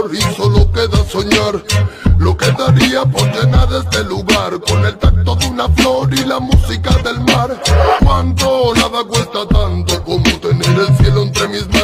sonrisa solo queda soñar lo que daría por llenar este lugar con el tacto de una flor y la música del mar. Cuánto nada cuesta tanto como tener el cielo entre mis manos.